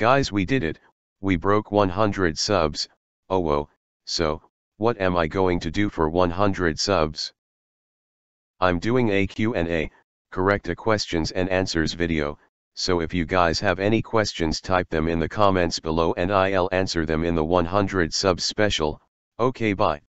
Guys we did it, we broke 100 subs, oh whoa, so, what am I going to do for 100 subs? I'm doing a Q&A, correct a questions and answers video, so if you guys have any questions type them in the comments below and I'll answer them in the 100 subs special, okay bye.